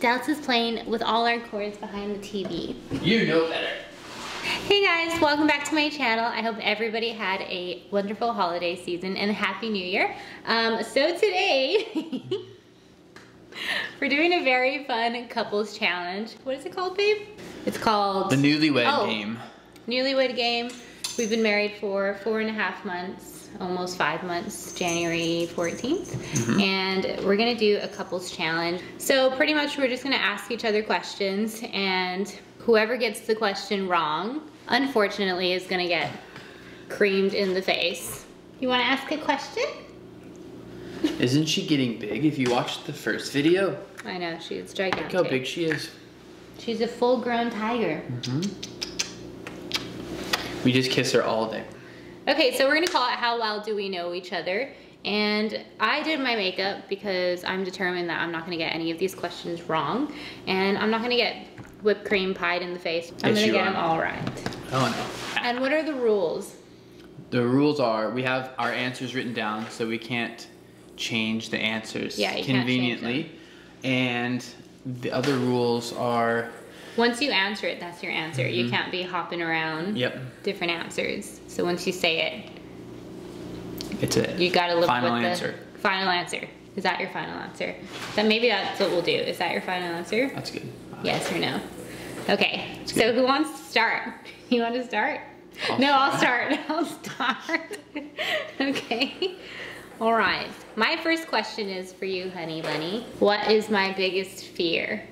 Dallas is playing with all our cords behind the TV. You know better. Hey guys, welcome back to my channel. I hope everybody had a wonderful holiday season and a happy new year. Um, so today, we're doing a very fun couples challenge. What is it called, babe? It's called... The newlywed Oh. game. Newlywed Game. We've been married for four and a half months, almost five months, January 14th. Mm-hmm. And we're gonna do a couples challenge. So pretty much we're just gonna ask each other questions and whoever gets the question wrong, unfortunately, is gonna get creamed in the face. You wanna ask a question? Isn't she getting big? If you watched the first video, I know, she's gigantic. look gigantic. how big she is. She's a full grown tiger. Mm-hmm. We just kiss her all day. Okay, so we're gonna call it How Well Do We Know Each Other? And I did my makeup because I'm determined that I'm not gonna get any of these questions wrong. And I'm not gonna get whipped cream pied in the face. I'm Yes, gonna get are. them all right. Oh no. And what are the rules? The rules are we have our answers written down, so we can't change the answers Yeah, you can't change conveniently. And the other rules are Once you answer it, that's your answer. Mm-hmm. You can't be hopping around yep, different answers. So once you say it, it's it. you gotta live final with the answer. final answer. Is that your final answer? Then maybe that's what we'll do. Is that your final answer? That's good. Yes or no? Okay, so who wants to start? You want to start? I'll no, I'll start. start. I'll start. okay. All right. My first question is for you, honey bunny. What is my biggest fear?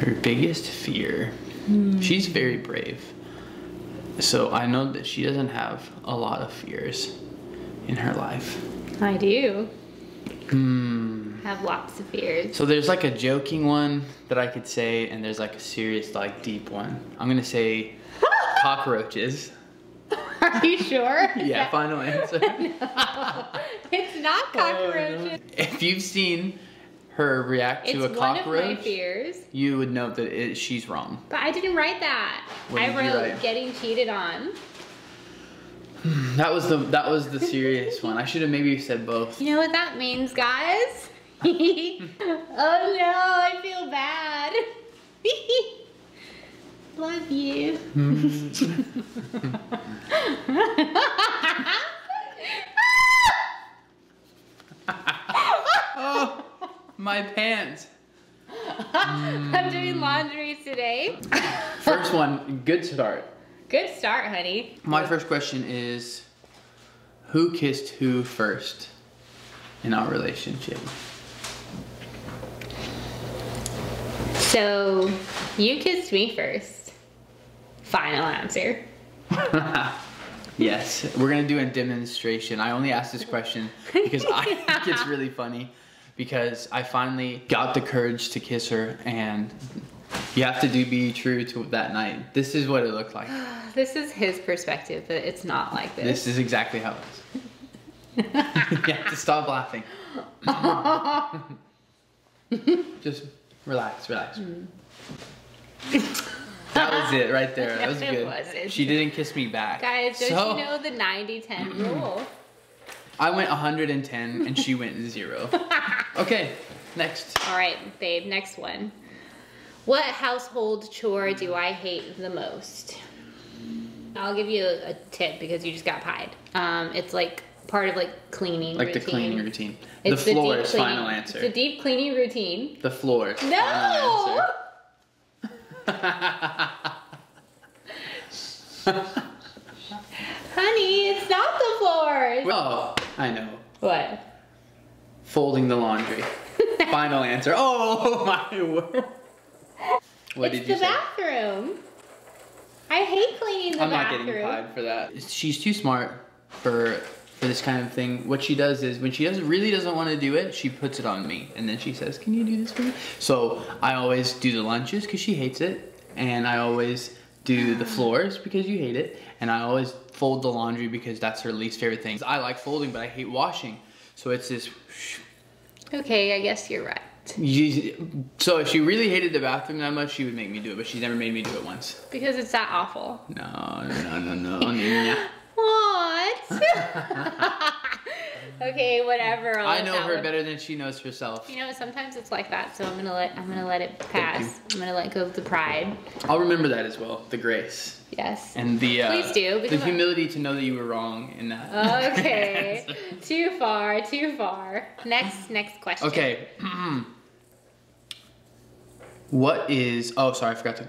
Her biggest fear. Hmm. She's very brave. So I know that she doesn't have a lot of fears in her life. I do Hmm. have lots of fears. So there's like a joking one that I could say, and there's like a serious, like deep one. I'm gonna say cockroaches. Are you sure? Yeah, final answer. no, it's not cockroaches. If you've seen her react It's to a one of my fears. you would note that it, she's wrong. But I didn't write that. What I wrote write? getting cheated on. That was the that was the serious one. I should have maybe said both. You know what that means, guys? oh no, I feel bad. Love you. Hmm. Oh, my pants. I'm doing laundry today. First one, good start. Good start, honey. My first question is who kissed who first in our relationship? So, you kissed me first. Final answer. yes, we're gonna do a demonstration. I only asked this question because I think it's really funny because I finally got the courage to kiss her and you have to do be true to that night. This is what it looked like. This is his perspective, but it's not like this. This is exactly how it is. you have to stop laughing. Just relax, relax. Mm. That was it right there. That was good. wasn't. She didn't kiss me back. Guys, don't So, you know the 90-10 rule? I went 110 and she went zero. Okay, next. All right, babe, next one. What household chore do I hate the most? I'll give you a, a tip because you just got pied. Um, it's like part of like cleaning Like the routine. cleaning routine. It's the floor deep is cleaning- final answer. It's a deep cleaning routine. the floor No! Honey, it's not the floors. oh, I know. What? Folding the laundry. final answer. Oh my word. What it's did you the say? bathroom. I hate cleaning the I'm not bathroom. getting pied for that. She's too smart for for this kind of thing. What she does is when she doesn't really doesn't want to do it, she puts it on me, and then she says, "Can you do this for me?" So I always do the lunches because she hates it, and I always do the floors because you hate it, and I always fold the laundry because that's her least favorite thing. I like folding, but I hate washing. So it's this. Okay, I guess you're right. You- So if she really hated the bathroom that much, she would make me do it, but she's never made me do it once. Because it's that awful. No, no, no, no, no. What? Okay, whatever. I'll I know her one- better than she knows herself. You know, sometimes it's like that, so I'm gonna let I'm gonna let it pass. I'm gonna let go of the pride. I'll remember that as well. The grace Yes. and the uh, Please do, the because I- humility to know that you were wrong in that. Okay. too far. Too far. Next. Next question. okay. what is? Oh, sorry, I forgot to.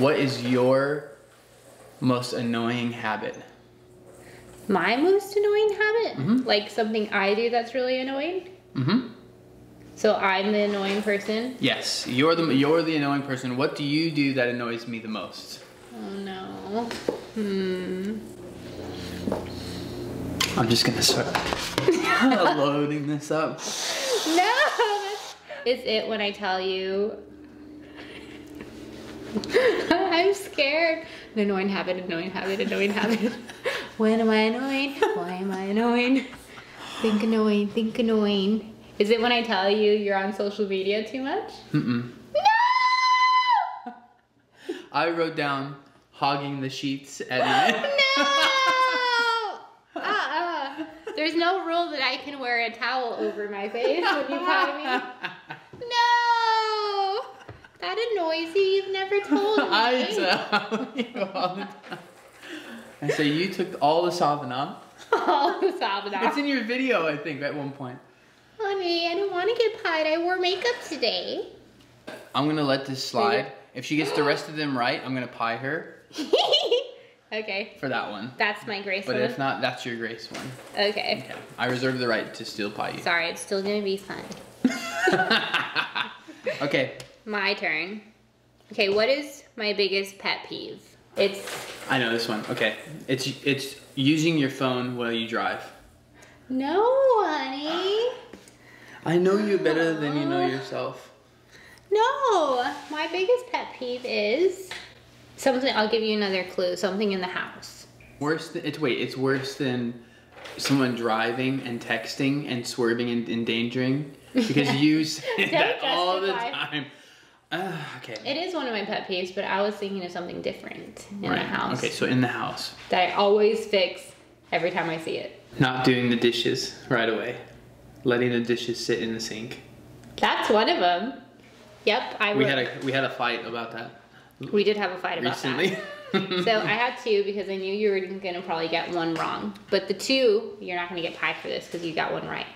What is your most annoying habit? My most annoying habit, Mhm. like something I do that's really annoying. Mm-hmm. So I'm the annoying person. Yes, you're the you're the annoying person. What do you do that annoys me the most? Oh no. Hmm. I'm just gonna start loading this up. No. Is it when I tell you? I'm scared. An annoying habit, annoying habit, annoying habit. When am I annoying? Why am I annoying? Think annoying, think annoying. Is it when I tell you you're on social media too much? Mm-mm. No! I wrote down hogging the sheets at. No! Uh-uh. There's no rule that I can wear a towel over my face when you pie me. No! That annoys you. You've never told me. I tell you all the time. I say you took all the Savana. All the Sabada. It's in your video, I think, at one point. Honey, I don't want to get pied. I wore makeup today. I'm gonna let this slide. If she gets the rest of them right, I'm gonna pie her okay, for that one. that's my grace But one. if not, that's your grace one. okay. Okay. I reserve the right to still pie you. Sorry, it's still gonna be fun. okay. My turn. Okay, what is my biggest pet peeve? It's I know this one. Okay. It's it's using your phone while you drive. no, honey. I know you better than you know yourself. No, my biggest pet peeve is something. I'll give you another clue. Something in the house. Worse than it's wait, it's worse than someone driving and texting and swerving and endangering because you say that all the time. Ah, okay. It is one of my pet peeves, but I was thinking of something different in right. the house Okay, so in the house, that I always fix every time I see it. not doing the dishes right away, letting the dishes sit in the sink. That's one of them. Yep, I We wrote- had a we had a fight about that we did have a fight about recently. that. So I had two because I knew you were gonna probably get one wrong. But the two, you're not gonna get pie for this because you got one right.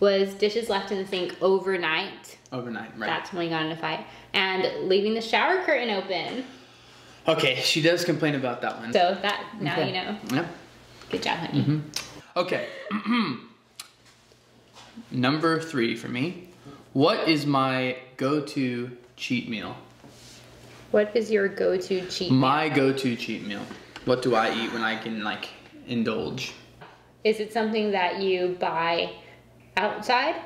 Was dishes left in the sink overnight. overnight, right? That's when we got in a fight. And leaving the shower curtain open. okay, she does complain about that one. So that now Okay. you know. Yep. Good job, honey. Mhm. Okay. Number three for me. What is my go-to cheat meal? What is your go-to cheat? My go-to cheat meal. What do I eat when I can like indulge? Is it something that you buy outside?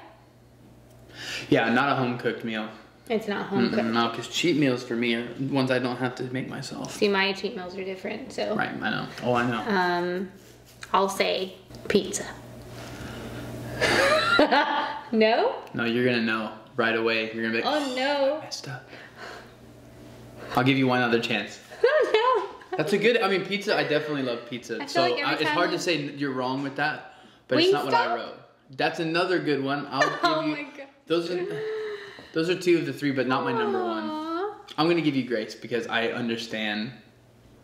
Yeah, not a home cooked meal. It's not home cooked. No, because cheat meals for me are ones I don't have to make myself. See, my cheat meals are different. So, Right, I know. Oh, I know. um, I'll say pizza. no? No, you're gonna know right away. You're gonna be like, Oh no! messed up. I'll give you one other chance. Oh no! That's a good. I mean, pizza. I definitely love pizza. I so like I, it's hard to say you're wrong with that, but it's not what I wrote. That's another good one. I'll give Oh you. my god. Those are those are two of the three, but not my number one. I'm gonna give you grace because I understand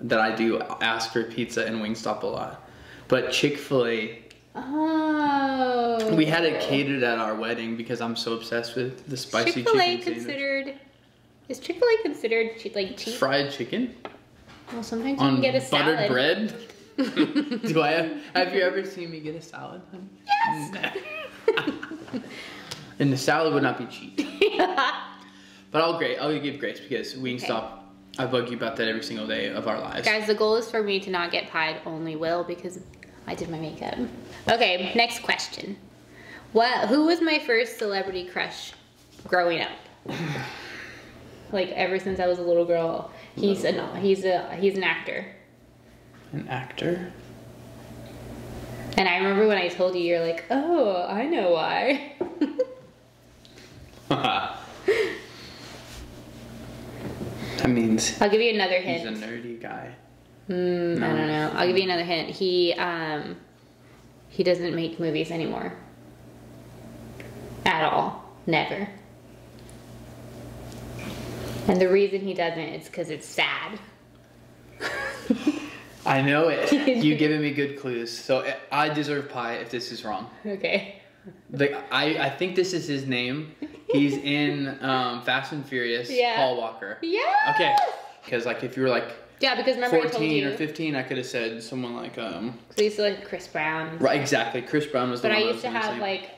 that I do ask for pizza and Wingstop a lot, but Chick Fil A. Oh. We had it catered at our wedding because I'm so obsessed with the spicy Chick Fil A chicken sandwich. considered. Is Chick Fil A considered like cheap? fried chicken Well, sometimes you can get a salad. buttered bread. do I have? Have you ever seen me get a salad? Yes. and the salad would not be cheap. But I'll great. I'll give grace because Wingstop. I bug you about that every single day of our lives. Guys, the goal is for me to not get pied. Only will because I did my makeup. Okay, next question. What? Who was my first celebrity crush growing up? like ever since I was a little girl. He's a he's a he's an actor. An actor. And I remember when I told you, you're like, oh, I know why. that means I'll give you another hint. he's a nerdy guy. Mm, I don't know. I'll give you another hint. He um he doesn't make movies anymore. At all. Never. And the reason he doesn't is because it's sad. I know it. You've given me good clues, so I deserve pie if this is wrong. Okay. Like I, I think this is his name. He's in um, Fast and Furious. Yeah. Paul Walker. Yeah. Okay. Because like if you were like Yeah, because remember I told 14 you. or 15, I could have said someone like um. So I used to like Chris Brown. Right, exactly. Chris Brown was the But I used to have like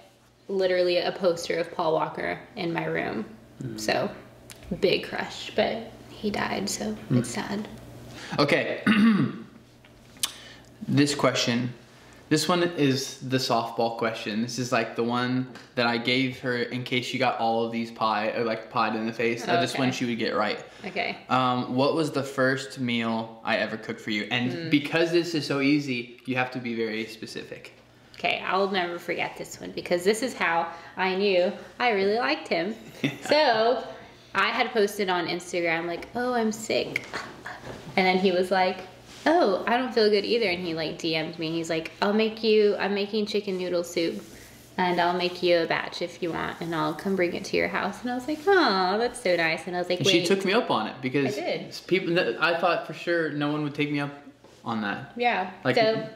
literally a poster of Paul Walker in my room. Hmm. So big crush, but he died, so Hmm. it's sad. Okay. this question, this one is the softball question. This is like the one that I gave her in case she got all of these pie or like pied in the face. Uh, This one she would get right. Okay. Um, what was the first meal I ever cooked for you? And Hmm. because this is so easy, you have to be very specific. Okay, I'll never forget this one because this is how I knew I really liked him. So I had posted on Instagram like, "Oh, I'm sick," and then he was like, "Oh, I don't feel good either," and he like DM'd me. He's like, "I'll make you. I'm making chicken noodle soup." And I'll make you a batch if you want, and I'll come bring it to your house. And I was like, "Oh, that's so nice." And I was like, And "Wait, she took me up on it because I did. people. I thought for sure no one would take me up on that. Yeah. Like- so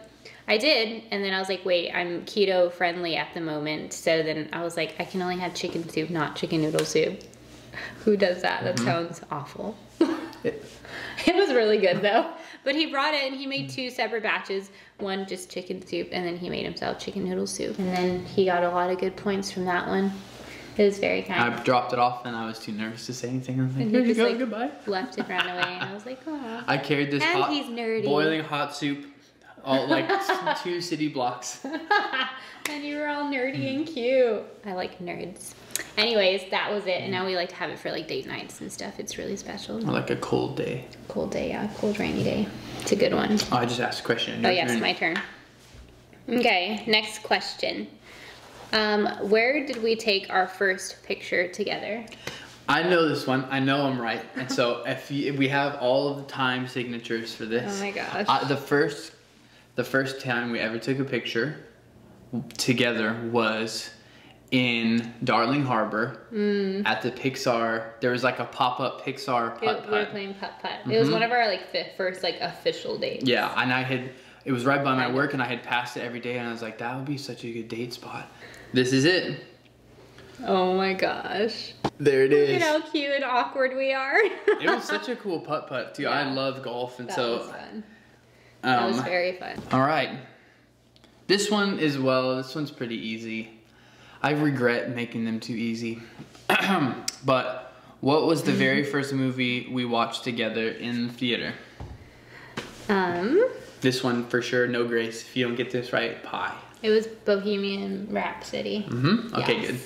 I did, and then I was like, wait, I'm keto friendly at the moment. So then I was like, I can only have chicken soup, not chicken noodle soup. Who does that? That mm-hmm. sounds awful. It was really good though. But he brought it and he made two separate batches. One just chicken soup, and then he made himself chicken noodle soup. And then he got a lot of good points from that one. It was very kind. I dropped it off and I was too nervous to say anything. I was like, And here he you go, like, goodbye. Left and ran away, and I was like, oh. I carried this And hot, he's nerdy. boiling hot soup, all like two city blocks. and you were all nerdy and cute. I like nerds. Anyways, that was it. And now we like to have it for like date nights and stuff. It's really special. Or like a cold day. Cold day, yeah. Cold rainy day. It's a good one. Oh, I just asked a question. Oh yes, turn. my turn. Okay, next question. Um, where did we take our first picture together? I know this one. I know I'm right. And so if, you, if we have all of the time signatures for this. Oh my gosh. Uh, the first, the first time we ever took a picture together was in Darling Harbour at the Pixar. There was like a pop-up Pixar Mm. It- putt we were playing putt putt. It was one of our like fi- first like official dates. Yeah, and I had it was right by my work, and I had passed it every day, and I was like, that would be such a good date spot. This is it. Oh my gosh. There it is. Look at how cute and awkward we are. It was such a cool putt putt too. I love golf, and that so was fun. That was um, very fun. all right. This one is well. This one's pretty easy. I regret making them too easy. but what was the very first movie we watched together in the theater? Um, This one for sure, no grace. If you don't get this right, pie. it was Bohemian Rhapsody. Mm-hmm. Okay, Yes. good.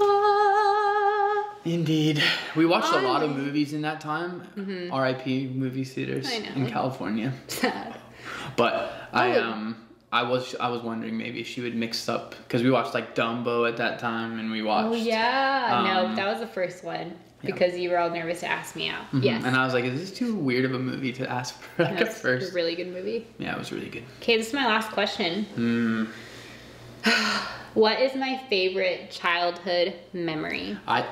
Ah. Indeed. We watched a lot of movies in that time. R.I.P. movie theaters I know. in California. Sad. But I Oh. um I was I was wondering maybe if she would mix up because we watched like Dumbo at that time and we watched. Oh yeah, no, um, that was the first one yeah. because you were all nervous to ask me out. Mhm. Yes, And I was like, is this too weird of a movie to ask for like a first? a really good movie. yeah, it was really good. Okay, this is my last question. Mm, What is my favorite childhood memory? I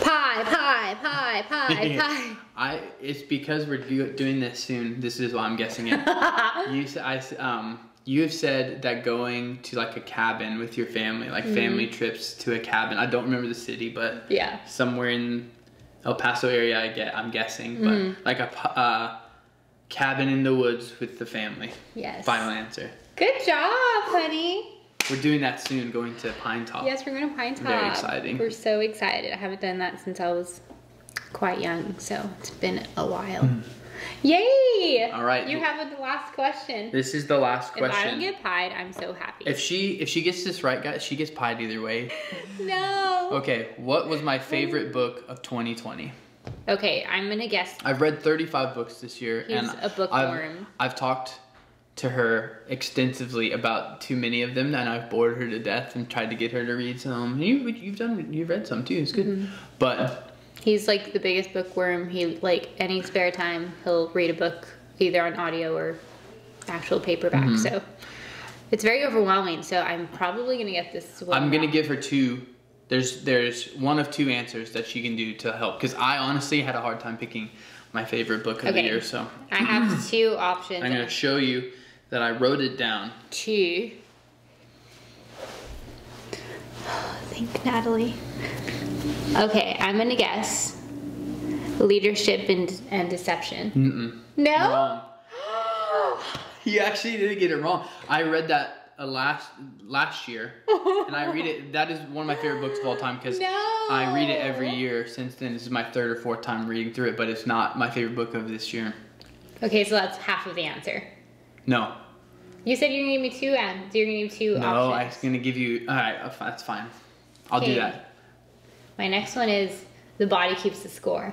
Pie, pie, pie, pie, pie. I it's because we're do, doing this soon. This is why I'm guessing it. you I um you have said that going to like a cabin with your family, like family trips to a cabin. I don't remember the city, but Yeah. somewhere in El Paso area. I get. I'm guessing, but Mm-hmm. like a uh, cabin in the woods with the family. Yes. Final answer. Good job, honey. We're doing that soon. Going to Pinetop. Yes, we're going to Pinetop. Very exciting. We're so excited. I haven't done that since I was quite young, so it's been a while. Yay! Hmm. All right. You have the last question. This is the last question. If I don't get pied, I'm so happy. if she if she gets this right, guys, she gets pied either way. no. Okay, what was my favorite book of 2020? Okay, I'm gonna guess. I've read 35 books this year, He's and a bookworm. I've, I've talked to her extensively about too many of them, and I've bored her to death and tried to get her to read some. You you've done you've read some too. It's good, Mm-hmm. but He's like the biggest bookworm. He like any spare time he'll read a book either on audio or actual paperback. Mm-hmm. So it's very overwhelming. So I'm probably gonna get this. one I'm gonna wrong. give her two. There's there's one of two answers that she can do to help because I honestly had a hard time picking my favorite book of the year. So I have two options. I'm gonna show you that I wrote it down. Two. Thank Natalie. Okay, I'm gonna guess leadership and, and deception. Mm-mm. No. Wrong. You actually didn't get it wrong. I read that uh, last last year, and I read it. That is one of my favorite books of all time because No. I read it every year since then. This is my third or fourth time reading through it, but it's not my favorite book of this year. Okay, so that's half of the answer. No, You said you're gonna give me two and you're gonna give me two no, I'm gonna give you. All right, that's fine. I'll do that. My next one is the body keeps the score.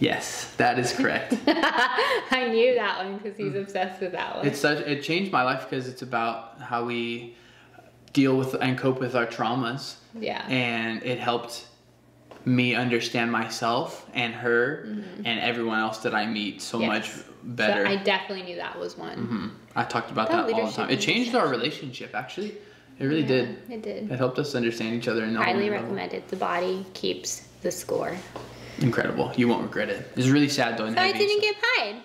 Yes, that is correct. I knew that one because he's obsessed with that one. it's such. It changed my life because it's about how we deal with and cope with our traumas. yeah. and it helped me understand myself and her and everyone else that I meet so Mm-hmm. Yes. much So better. I definitely knew that was one. Mhm. I talked about That that, all the time. It changed our relationship actually. It really did. It did. It helped us understand each other and Highly recommended. The body keeps the score. Incredible. You won't regret it. It's really sad though. So I didn't so- get pied.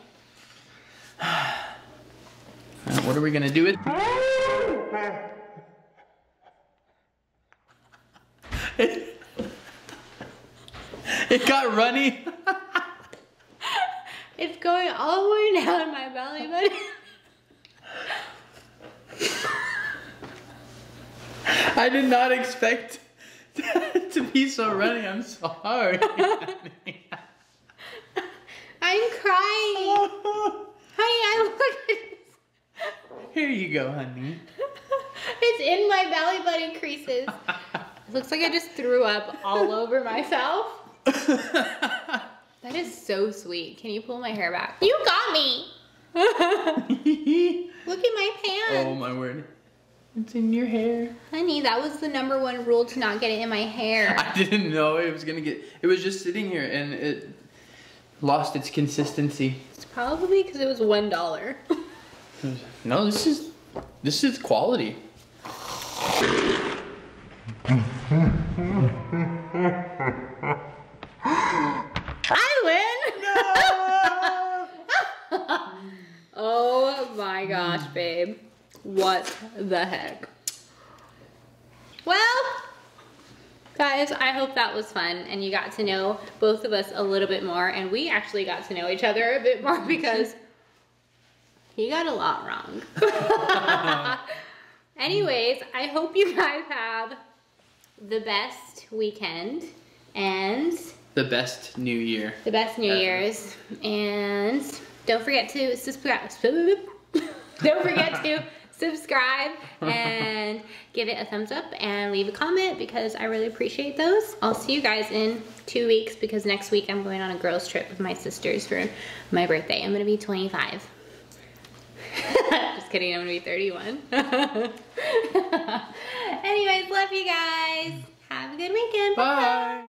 Uh, what are we gonna do with? it, it got runny. It's going all the way down my belly button. I did not expect to be so runny. I'm sorry. I'm crying. Honey, I look at this. Here you go, honey. It's in my belly button creases. It looks like I just threw up all over myself. That is so sweet. Can you pull my hair back? You got me. Look at my pants. oh my word. It's in your hair. Honey, that was the number one rule to not get it in my hair. I didn't know it was gonna get. It was just sitting here and it lost its consistency. It's probably because it was one dollar. No, this is this is quality. I win. No. oh my gosh, hmm. babe. What the heck? Well, guys, I hope that was fun and you got to know both of us a little bit more and we actually got to know each other a bit more because he got a lot wrong. Anyways, I hope you guys have the best weekend and The best New Year. the best New Ever. Year's. And don't forget to subscribe. don't forget to subscribe and give it a thumbs up and leave a comment because I really appreciate those. I'll see you guys in two weeks because next week I'm going on a girls trip with my sisters for my birthday. I'm gonna be 25. Just kidding, I'm gonna be 31. Anyways, love you guys. Have a good weekend. Bye.